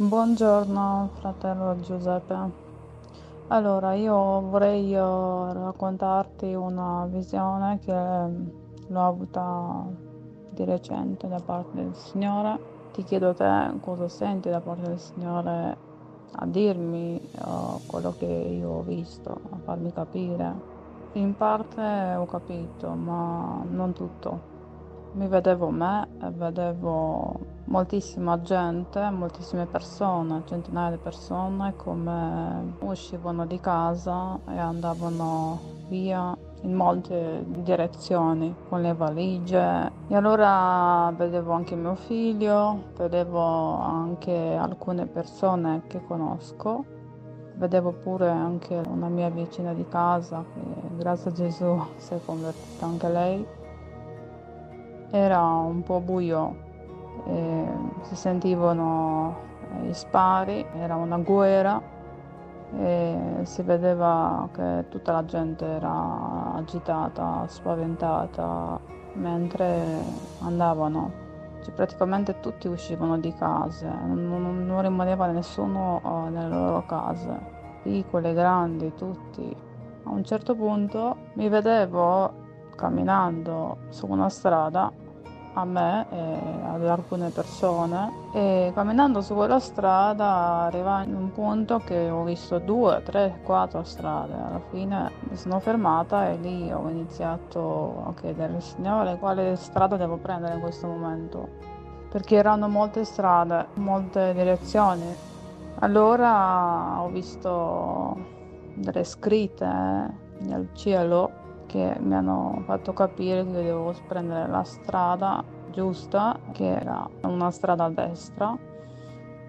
Buongiorno fratello Giuseppe. Allora, io vorrei eh, raccontarti una visione che l'ho avuta di recente da parte del Signore. Ti chiedo te cosa senti da parte del Signore a dirmi uh, quello che io ho visto, a farmi capire. In parte ho capito, ma non tutto mi vedevo me vedevo moltissima gente, moltissime persone, centinaia di persone come uscivano di casa e andavano via in molte direzioni con le valigie. E allora vedevo anche mio figlio, vedevo anche alcune persone che conosco, vedevo pure anche una mia vicina di casa che grazie a Gesù si è convertita anche lei era un po' buio, eh, si sentivano gli spari, era una guerra e si vedeva che tutta la gente era agitata, spaventata mentre andavano. Cioè, praticamente tutti uscivano di casa, non, non rimaneva nessuno uh, nelle loro case, piccole, grandi, tutti. A un certo punto mi vedevo camminando su una strada a me e ad alcune persone e camminando su quella strada arriva in un punto che ho visto due, tre, quattro strade. Alla fine mi sono fermata e lì ho iniziato a chiedere al Signore quale strada devo prendere in questo momento. Perché erano molte strade, molte direzioni. Allora ho visto delle scritte nel cielo che mi hanno fatto capire che dovevo prendere la strada giusta, che era una strada a destra.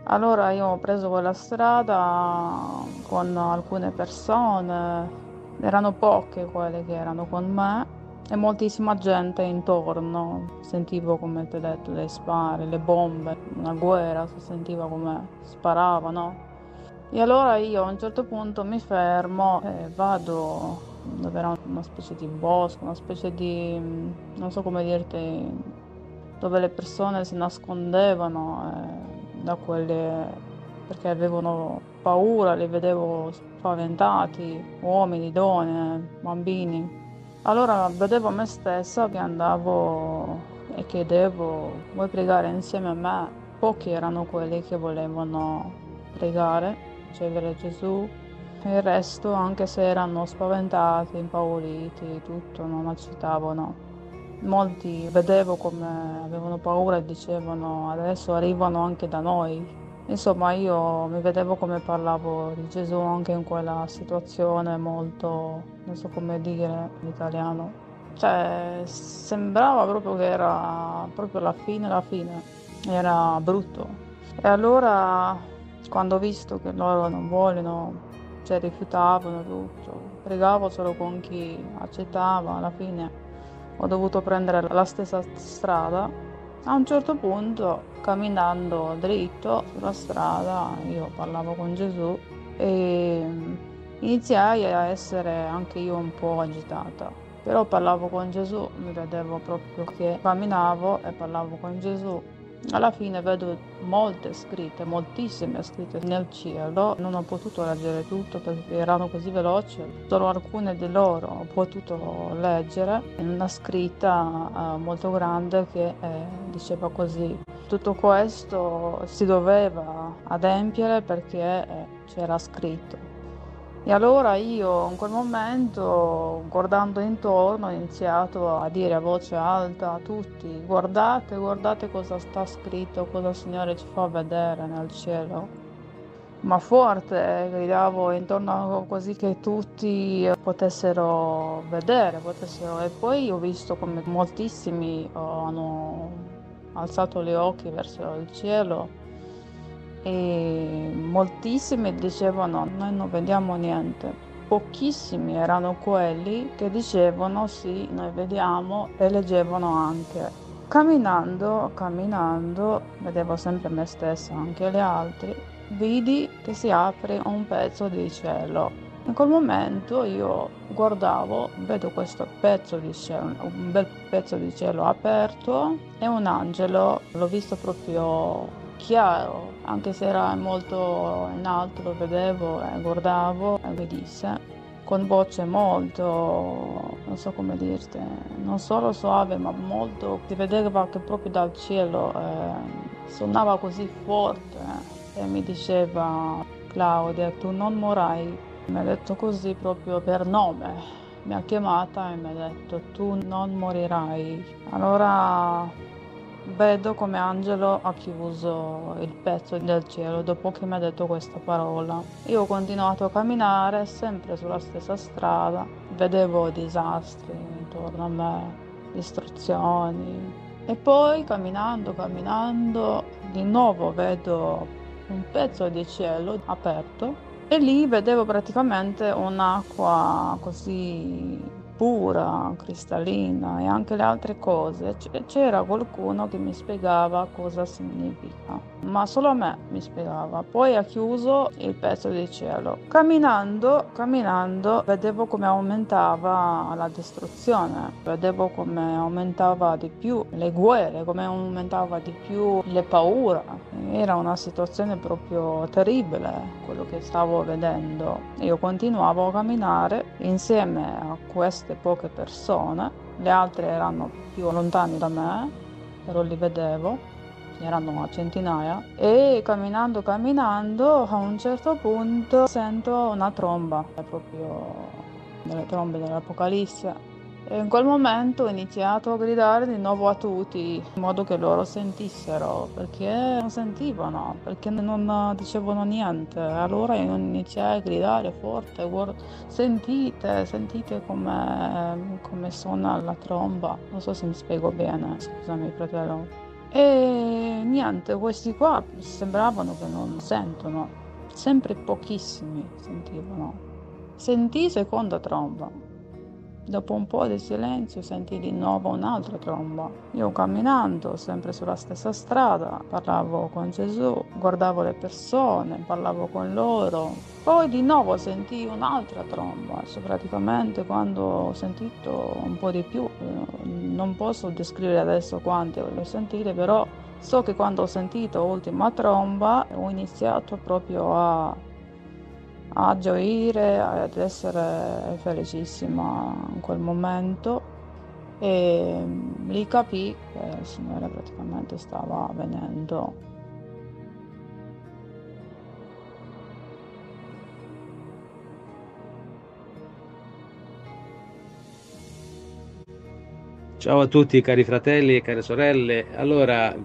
Allora io ho preso quella strada con alcune persone, erano poche quelle che erano con me e moltissima gente intorno. Sentivo come ti ho detto le spare, le bombe, una guerra, si sentiva come sparavano. E allora io a un certo punto mi fermo e vado dove era una specie di bosco, una specie di, mm, non so come dirti, dove le persone si nascondevano eh, da quelle, perché avevano paura, li vedevo spaventati, uomini, donne, bambini. Allora vedevo me stessa che andavo e chiedevo, vuoi pregare insieme a me? Pochi erano quelli che volevano pregare, ricevere Gesù il resto, anche se erano spaventati, impauriti, tutto, non accettavano. Molti vedevo come avevano paura e dicevano adesso arrivano anche da noi. Insomma, io mi vedevo come parlavo di Gesù anche in quella situazione molto, non so come dire in italiano. Cioè, sembrava proprio che era proprio la fine, la fine. Era brutto. E allora, quando ho visto che loro non vogliono cioè rifiutavano tutto. Pregavo solo con chi accettava, alla fine ho dovuto prendere la stessa strada. A un certo punto, camminando dritto sulla strada, io parlavo con Gesù e iniziai a essere anche io un po' agitata. Però parlavo con Gesù, mi vedevo proprio che camminavo e parlavo con Gesù alla fine vedo molte scritte, moltissime scritte nel cielo, non ho potuto leggere tutto perché erano così veloci, solo alcune di loro ho potuto leggere, in una scritta uh, molto grande che eh, diceva così. Tutto questo si doveva adempiere perché eh, c'era scritto. E allora io in quel momento, guardando intorno, ho iniziato a dire a voce alta a tutti, guardate, guardate cosa sta scritto, cosa il Signore ci fa vedere nel cielo. Ma forte, gridavo intorno così che tutti potessero vedere, potessero... e poi ho visto come moltissimi hanno alzato gli occhi verso il cielo e moltissimi dicevano noi non vediamo niente. Pochissimi erano quelli che dicevano sì, noi vediamo e leggevano anche. Camminando, camminando, vedevo sempre me stessa, anche gli altri, vidi che si apre un pezzo di cielo. In quel momento io guardavo, vedo questo pezzo di cielo, un bel pezzo di cielo aperto e un angelo, l'ho visto proprio chiaro, anche se era molto in alto, lo vedevo e guardavo e mi disse con voce molto, non so come dirti, non solo suave ma molto, si vedeva che proprio dal cielo eh, suonava così forte eh, e mi diceva Claudia tu non morai, mi ha detto così proprio per nome, mi ha chiamata e mi ha detto tu non morirai. Allora Vedo come Angelo ha chiuso il pezzo del cielo dopo che mi ha detto questa parola. Io ho continuato a camminare sempre sulla stessa strada, vedevo disastri intorno a me, distruzioni. E poi camminando, camminando, di nuovo vedo un pezzo di cielo aperto e lì vedevo praticamente un'acqua così pura, cristallina e anche le altre cose, c'era qualcuno che mi spiegava cosa significa, ma solo a me mi spiegava. Poi ha chiuso il pezzo di cielo. Camminando, camminando, vedevo come aumentava la distruzione, vedevo come aumentava di più le guerre, come aumentava di più le paure. Era una situazione proprio terribile quello che stavo vedendo. Io continuavo a camminare insieme a questo queste poche persone, le altre erano più lontane da me, però li vedevo, erano a centinaia, e camminando, camminando, a un certo punto sento una tromba, proprio delle trombe dell'Apocalisse e in quel momento ho iniziato a gridare di nuovo a tutti, in modo che loro sentissero, perché non sentivano, perché non dicevano niente. Allora io iniziai a gridare forte, sentite, sentite come, suona la tromba. Non so se mi spiego bene, scusami fratello. E niente, questi qua sembravano che non sentono, sempre pochissimi sentivano. Sentì seconda tromba Dopo un po' di silenzio sentì di nuovo un'altra tromba. Io camminando, sempre sulla stessa strada, parlavo con Gesù, guardavo le persone, parlavo con loro. Poi di nuovo sentii un'altra tromba, cioè praticamente quando ho sentito un po' di più, eh, non posso descrivere adesso quante le ho sentite, però so che quando ho sentito l'ultima tromba ho iniziato proprio a a gioire, ad essere felicissima in quel momento e mm, lì capì che il Signore praticamente stava venendo. Ciao a tutti cari fratelli e care sorelle. Allora,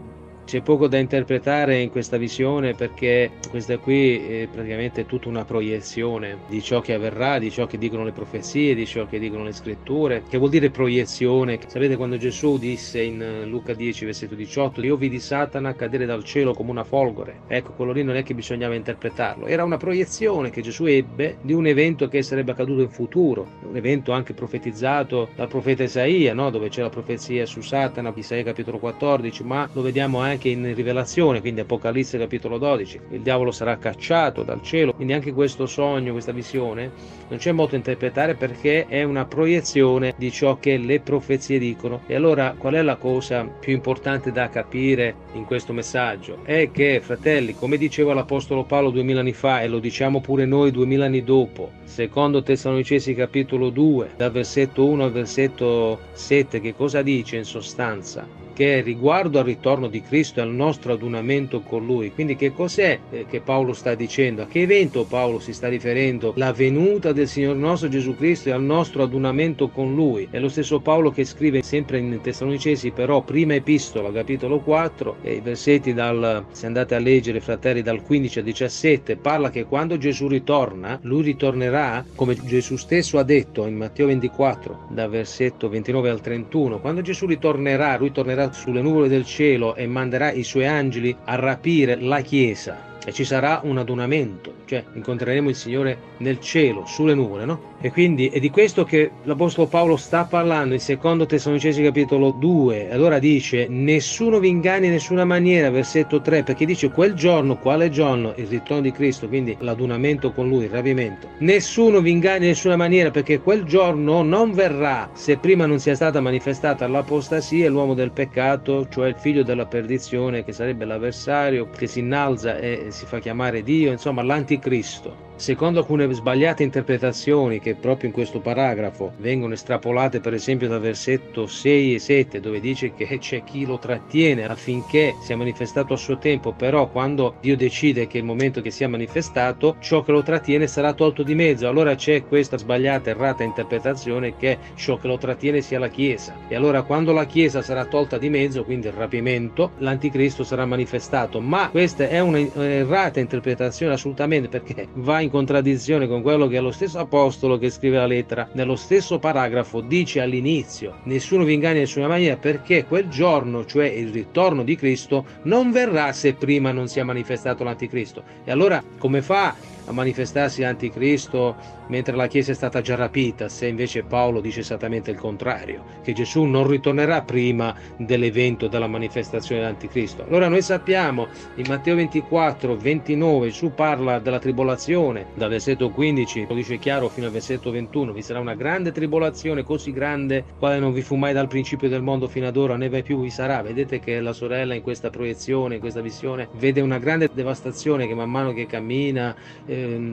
c'è poco da interpretare in questa visione perché questa qui è praticamente tutta una proiezione di ciò che avverrà, di ciò che dicono le profezie, di ciò che dicono le scritture. Che vuol dire proiezione? Sapete quando Gesù disse in Luca 10, versetto 18, io vidi Satana cadere dal cielo come una folgore. Ecco, quello lì non è che bisognava interpretarlo, era una proiezione che Gesù ebbe di un evento che sarebbe accaduto in futuro, un evento anche profetizzato dal profeta Isaia, no? dove c'è la profezia su Satana, Isaia capitolo 14, ma lo vediamo anche anche in Rivelazione, quindi Apocalisse capitolo 12, il diavolo sarà cacciato dal cielo, quindi anche questo sogno, questa visione, non c'è modo da interpretare perché è una proiezione di ciò che le profezie dicono. E allora qual è la cosa più importante da capire in questo messaggio? È che, fratelli, come diceva l'Apostolo Paolo duemila anni fa e lo diciamo pure noi duemila anni dopo, secondo Tessalonicesi capitolo 2, dal versetto 1 al versetto 7, che cosa dice in sostanza? Che riguardo al ritorno di Cristo e al nostro adunamento con Lui. Quindi che cos'è eh, che Paolo sta dicendo? A che evento Paolo si sta riferendo? La venuta del Signore nostro Gesù Cristo e al nostro adunamento con Lui. È lo stesso Paolo che scrive sempre in Tessalonicesi, però prima epistola, capitolo 4, e i versetti dal, se andate a leggere fratelli dal 15 al 17, parla che quando Gesù ritorna, Lui ritornerà come Gesù stesso ha detto in Matteo 24, dal versetto 29 al 31, quando Gesù ritornerà, Lui tornerà sulle nuvole del cielo e manderà i suoi angeli a rapire la Chiesa e ci sarà un adunamento, cioè incontreremo il Signore nel cielo, sulle nuvole, no? E quindi è di questo che l'Apostolo Paolo sta parlando in secondo Tessalonicesi capitolo 2. Allora dice: Nessuno vi inganni in nessuna maniera, versetto 3, perché dice quel giorno, quale giorno? Il ritorno di Cristo, quindi l'adunamento con lui, il ravimento. Nessuno vi inganni in nessuna maniera, perché quel giorno non verrà se prima non sia stata manifestata l'apostasia l'uomo del peccato, cioè il figlio della perdizione, che sarebbe l'avversario che si innalza e si fa chiamare Dio, insomma l'anticristo. Secondo alcune sbagliate interpretazioni che proprio in questo paragrafo vengono estrapolate per esempio dal versetto 6 e 7 dove dice che c'è chi lo trattiene affinché sia manifestato a suo tempo, però quando Dio decide che è il momento che sia manifestato, ciò che lo trattiene sarà tolto di mezzo. Allora c'è questa sbagliata, errata interpretazione che ciò che lo trattiene sia la Chiesa. E allora quando la Chiesa sarà tolta di mezzo, quindi il rapimento, l'anticristo sarà manifestato. Ma questa è un'errata interpretazione assolutamente perché va in contraddizione con quello che è lo stesso apostolo che scrive la lettera, nello stesso paragrafo dice all'inizio, nessuno vi inganni in nessuna maniera perché quel giorno, cioè il ritorno di Cristo, non verrà se prima non sia manifestato l'anticristo. E allora come fa a manifestarsi l'anticristo mentre la Chiesa è stata già rapita, se invece Paolo dice esattamente il contrario, che Gesù non ritornerà prima dell'evento della manifestazione dell'anticristo. Allora noi sappiamo in Matteo 24, 29 Gesù parla della tribolazione, dal versetto 15 lo dice chiaro fino al versetto 21, vi sarà una grande tribolazione così grande quale non vi fu mai dal principio del mondo fino ad ora, né mai più vi sarà. Vedete che la sorella in questa proiezione, in questa visione, vede una grande devastazione che man mano che cammina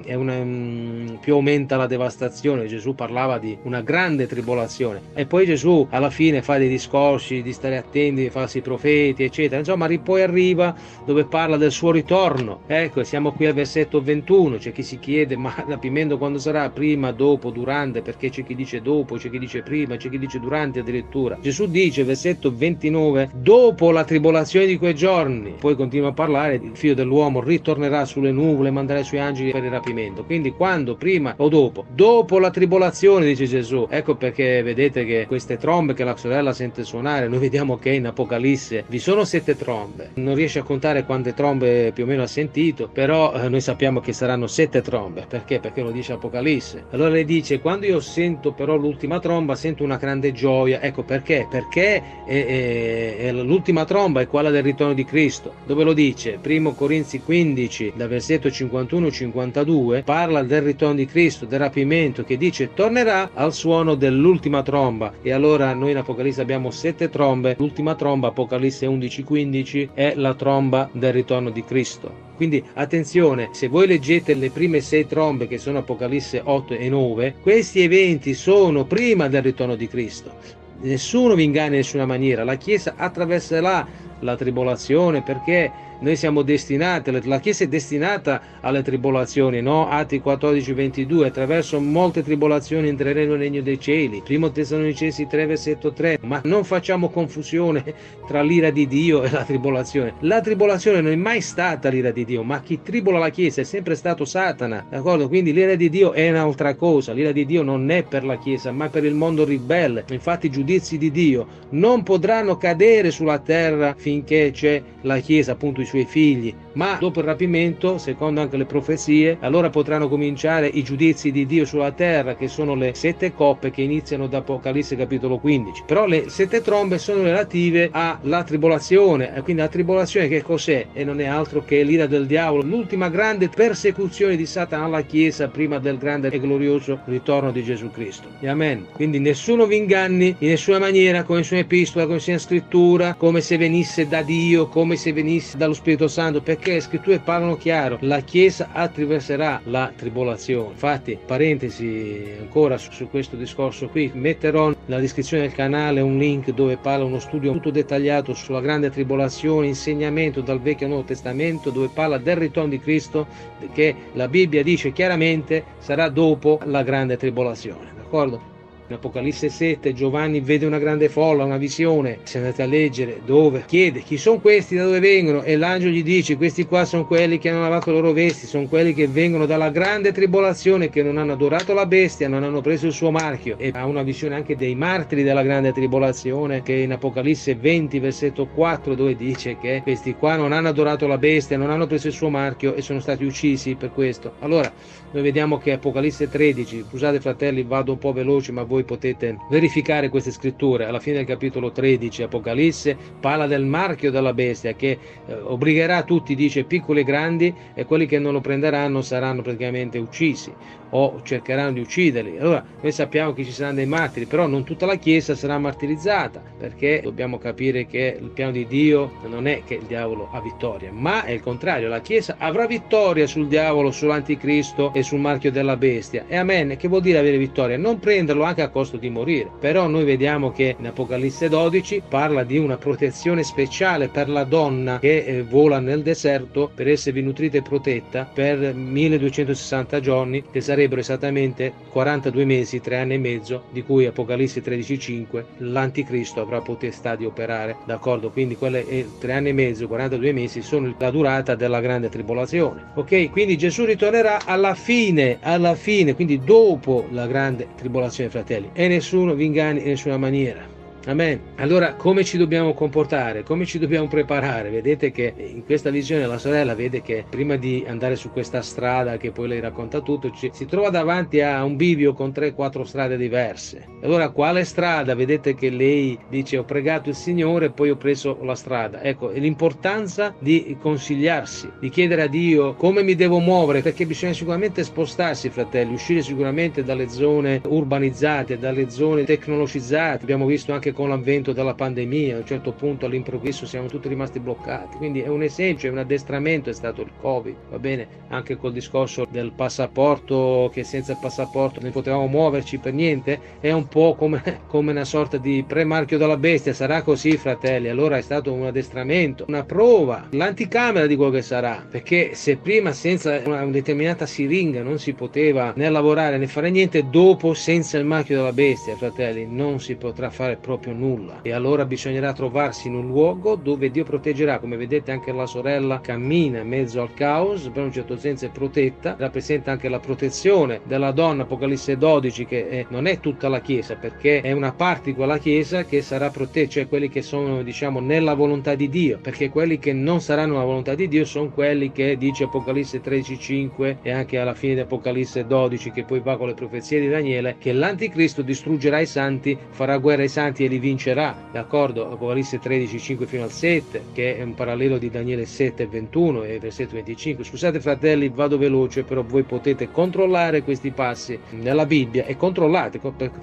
eh, una, um, più aumenta la devastazione. Gesù parlava di una grande tribolazione e poi Gesù alla fine fa dei discorsi di stare attenti ai falsi profeti, eccetera. Insomma, poi arriva dove parla del suo ritorno. Ecco, siamo qui al versetto 21. C'è chi si chiede, ma rapimento quando sarà? Prima, dopo, durante? Perché c'è chi dice dopo, c'è chi dice prima, c'è chi dice durante addirittura. Gesù dice, versetto 29, dopo la tribolazione di quei giorni. Poi continua a parlare, il figlio dell'uomo ritornerà sulle nuvole, manderà i suoi angeli per il rapimento. Quindi quando, prima o dopo? Dopo la tribolazione, dice Gesù. Ecco perché vedete che queste trombe che la sorella sente suonare, noi vediamo che in Apocalisse vi sono sette trombe. Non riesce a contare quante trombe più o meno ha sentito, però eh, noi sappiamo che saranno sette trombe. Perché? Perché lo dice Apocalisse. Allora lei dice, quando io sento però l'ultima tromba, sento una grande gioia. Ecco perché? Perché è, è, è l'ultima tromba è quella del ritorno di Cristo. Dove lo dice? Primo Corinzi 15, dal versetto 51-52 52 parla del ritorno di Cristo, del rapimento, che dice tornerà al suono dell'ultima tromba. E allora noi in Apocalisse abbiamo sette trombe, l'ultima tromba, Apocalisse 11-15, è la tromba del ritorno di Cristo. Quindi attenzione, se voi leggete le prime sei trombe che sono Apocalisse 8 e 9, questi eventi sono prima del ritorno di Cristo. Nessuno vi inganna in nessuna maniera, la Chiesa attraverserà la tribolazione perché noi siamo destinati, la Chiesa è destinata alle tribolazioni, no? Atti 14, 22, attraverso molte tribolazioni entreremo nel regno dei cieli. Primo Tessalonicesi 3, versetto 3. Ma non facciamo confusione tra l'ira di Dio e la tribolazione. La tribolazione non è mai stata l'ira di Dio, ma chi tribola la Chiesa è sempre stato Satana, d'accordo? Quindi l'ira di Dio è un'altra cosa. L'ira di Dio non è per la Chiesa, ma per il mondo ribelle. Infatti i giudizi di Dio non potranno cadere sulla terra finché c'è la Chiesa, appunto i suoi figli, ma dopo il rapimento, secondo anche le profezie, allora potranno cominciare i giudizi di Dio sulla terra, che sono le sette coppe che iniziano da Apocalisse capitolo 15. Però le sette trombe sono relative alla tribolazione, e quindi la tribolazione che cos'è? E non è altro che l'ira del diavolo, l'ultima grande persecuzione di Satana alla Chiesa prima del grande e glorioso ritorno di Gesù Cristo. E amen. Quindi nessuno vi inganni in nessuna maniera, come nessuna epistola, sia in scrittura, come se venisse da Dio, come se venisse dallo Spirito Santo, perché le scritture parlano chiaro, la Chiesa attraverserà la tribolazione. Infatti, parentesi ancora su, su questo discorso qui, metterò nella descrizione del canale un link dove parla uno studio tutto dettagliato sulla grande tribolazione, insegnamento dal Vecchio e Nuovo Testamento, dove parla del ritorno di Cristo, che la Bibbia dice chiaramente sarà dopo la grande tribolazione, d'accordo? In Apocalisse 7 Giovanni vede una grande folla, una visione, se andate a leggere dove chiede chi sono questi, da dove vengono? E l'angelo gli dice questi qua sono quelli che hanno lavato i loro vesti, sono quelli che vengono dalla grande tribolazione, che non hanno adorato la bestia, non hanno preso il suo marchio. E ha una visione anche dei martiri della grande tribolazione che in Apocalisse 20 versetto 4 dove dice che questi qua non hanno adorato la bestia, non hanno preso il suo marchio e sono stati uccisi per questo. Allora noi vediamo che Apocalisse 13, scusate fratelli vado un po' veloce ma voi potete verificare queste scritture, alla fine del capitolo 13 Apocalisse parla del marchio della bestia che eh, obbligherà tutti, dice piccoli e grandi e quelli che non lo prenderanno saranno praticamente uccisi o cercheranno di ucciderli. Allora noi sappiamo che ci saranno dei martiri, però non tutta la Chiesa sarà martirizzata, perché dobbiamo capire che il piano di Dio non è che il diavolo ha vittoria, ma è il contrario, la Chiesa avrà vittoria sul diavolo, sull'anticristo e sul marchio della bestia. E amen, che vuol dire avere vittoria? Non prenderlo anche a costo di morire. Però noi vediamo che in Apocalisse 12 parla di una protezione speciale per la donna che eh, vola nel deserto per esservi nutrita e protetta per 1260 giorni, che sarebbe sarebbero esattamente 42 mesi, 3 anni e mezzo, di cui Apocalisse 13:5 l'anticristo avrà potestà di operare, d'accordo? Quindi quelle 3 anni e mezzo, 42 mesi sono la durata della grande tribolazione. Ok? Quindi Gesù ritornerà alla fine, alla fine, quindi dopo la grande tribolazione, fratelli, e nessuno vi inganni in nessuna maniera. Amen. Allora, come ci dobbiamo comportare? Come ci dobbiamo preparare? Vedete che in questa visione la sorella vede che prima di andare su questa strada, che poi lei racconta tutto, ci, si trova davanti a un bivio con 3-4 strade diverse. Allora, quale strada? Vedete che lei dice ho pregato il Signore poi ho preso la strada. Ecco, l'importanza di consigliarsi, di chiedere a Dio come mi devo muovere, perché bisogna sicuramente spostarsi, fratelli, uscire sicuramente dalle zone urbanizzate, dalle zone tecnologizzate. Abbiamo visto anche con l'avvento della pandemia, a un certo punto all'improvviso siamo tutti rimasti bloccati. Quindi è un esempio, è un addestramento, è stato il Covid, va bene? Anche col discorso del passaporto, che senza il passaporto non potevamo muoverci per niente, è un po' come, come una sorta di premarchio della bestia. Sarà così, fratelli? Allora è stato un addestramento, una prova, l'anticamera di quello che sarà. Perché se prima senza una determinata siringa non si poteva né lavorare né fare niente, dopo senza il marchio della bestia, fratelli, non si potrà fare proprio proprio nulla. E allora bisognerà trovarsi in un luogo dove Dio proteggerà. Come vedete anche la sorella cammina in mezzo al caos per un certo senso è protetta rappresenta anche la protezione della donna. Apocalisse 12 che è, non è tutta la chiesa perché è una parte di quella chiesa che sarà protetta cioè quelli che sono diciamo nella volontà di Dio perché quelli che non saranno nella volontà di Dio sono quelli che dice Apocalisse 13:5 e anche alla fine di Apocalisse 12 che poi va con le profezie di Daniele che l'anticristo distruggerà i santi farà guerra ai santi e li vincerà, d'accordo? Apocalisse 13, 5 fino al 7, che è un parallelo di Daniele 7, 21 e versetto 25. Scusate fratelli, vado veloce, però voi potete controllare questi passi nella Bibbia e controllate,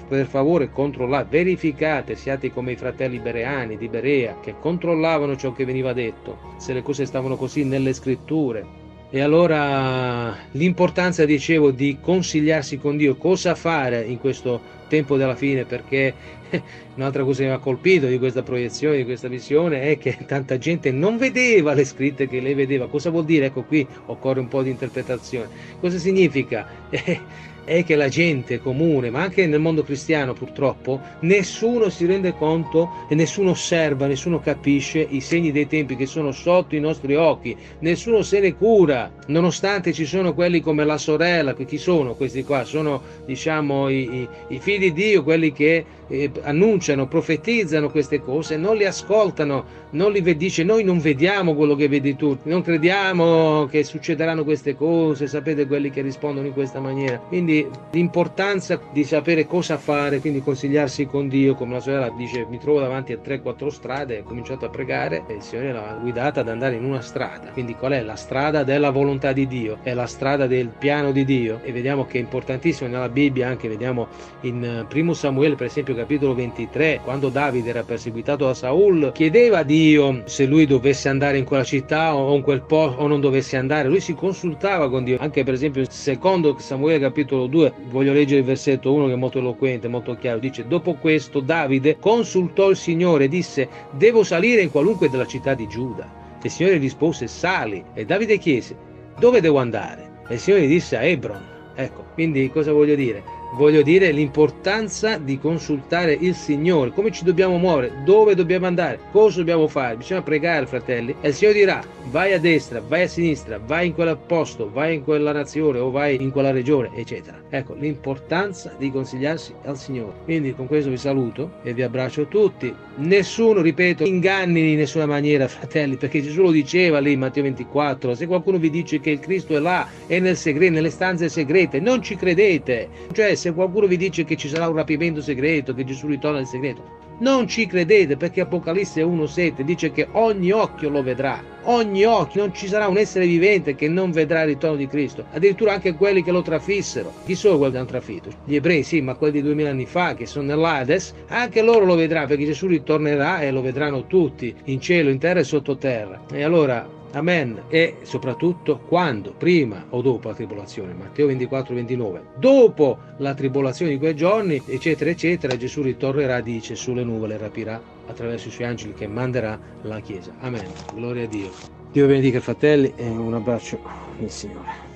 per favore controllate, verificate, siate come i fratelli bereani di Berea, che controllavano ciò che veniva detto, se le cose stavano così nelle scritture. E allora l'importanza, dicevo, di consigliarsi con Dio, cosa fare in questo tempo della fine, perché un'altra cosa che mi ha colpito di questa proiezione, di questa visione, è che tanta gente non vedeva le scritte che lei vedeva. Cosa vuol dire? Ecco qui occorre un po' di interpretazione. Cosa significa? è che la gente comune, ma anche nel mondo cristiano purtroppo, nessuno si rende conto e nessuno osserva, nessuno capisce i segni dei tempi che sono sotto i nostri occhi, nessuno se ne cura, nonostante ci sono quelli come la sorella, chi sono questi qua? Sono diciamo i, i, i figli di Dio, quelli che eh, annunciano, profetizzano queste cose, non li ascoltano, non li dice noi non vediamo quello che vedi tu, non crediamo che succederanno queste cose, sapete quelli che rispondono in questa maniera. Quindi l'importanza di sapere cosa fare, quindi consigliarsi con Dio, come la sorella dice mi trovo davanti a 3-4 strade, ho cominciato a pregare e il Signore l'ha guidata ad andare in una strada. Quindi qual è la strada della volontà di Dio? È la strada del piano di Dio e vediamo che è importantissimo nella Bibbia, anche vediamo in primo Samuele per esempio capitolo 23, quando Davide era perseguitato da Saul, chiedeva a Dio se lui dovesse andare in quella città o in quel posto o non dovesse andare. Lui si consultava con Dio. Anche per esempio il secondo Samuele capitolo 2, voglio leggere il versetto 1 che è molto eloquente, molto chiaro. Dice, dopo questo Davide consultò il Signore e disse, devo salire in qualunque della città di Giuda. E il Signore rispose, sali. E Davide chiese, dove devo andare? E il Signore disse a Hebron. Ecco, quindi cosa voglio dire? Voglio dire l'importanza di consultare il Signore, come ci dobbiamo muovere, dove dobbiamo andare, cosa dobbiamo fare. Bisogna pregare, fratelli, e il Signore dirà: vai a destra, vai a sinistra, vai in quel posto, vai in quella nazione o vai in quella regione, eccetera. Ecco l'importanza di consigliarsi al Signore. Quindi con questo vi saluto e vi abbraccio tutti. Nessuno, ripeto, inganni in nessuna maniera, fratelli, perché Gesù lo diceva lì in Matteo 24: se qualcuno vi dice che il Cristo è là, è nel segreto, nelle stanze segrete, non ci credete. Cioè, se qualcuno vi dice che ci sarà un rapimento segreto, che Gesù ritorna nel segreto, non ci credete perché Apocalisse 1,7 dice che ogni occhio lo vedrà, ogni occhio, non ci sarà un essere vivente che non vedrà il ritorno di Cristo, addirittura anche quelli che lo trafissero. Chi sono quelli che hanno trafitto? Gli ebrei sì, ma quelli di duemila anni fa che sono nell'Ades, anche loro lo vedranno perché Gesù ritornerà e lo vedranno tutti, in cielo, in terra e sottoterra. E allora Amen. E soprattutto quando, prima o dopo la tribolazione, Matteo 24, 29, dopo la tribolazione di quei giorni, eccetera, eccetera, Gesù ritornerà, dice, sulle nuvole e rapirà attraverso i suoi angeli che manderà la Chiesa. Amen. Gloria a Dio. Dio benedica fratelli e un abbraccio del Signore.